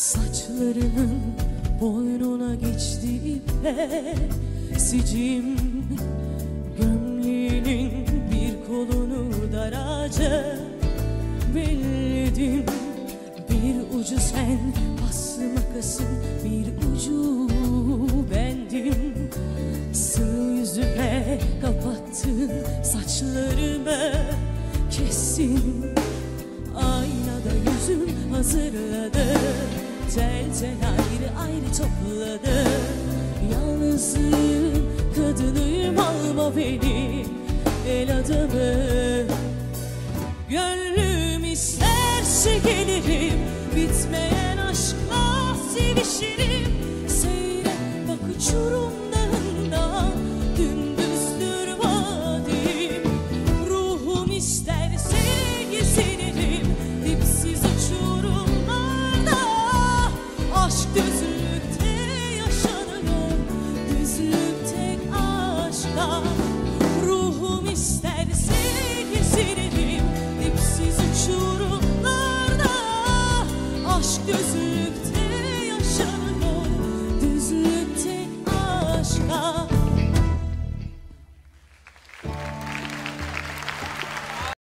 Saçlarının boynuna geçti ipler Sicim gömleğinin bir kolunu daraca. Belledim bir ucu sen Bas makasın bir ucu bendim. Sığ yüzüme kapattın saçlarımı Kessin. Aynada yüzüm hazırladı tel tel ayrı ayrı topladı. Yalnızlığın kadınıyım alma beni El adamı. Gönlüm isterse gelirim bitmeye ruhum isterse gezinirim dipsiz uçurumlarda aşk gözü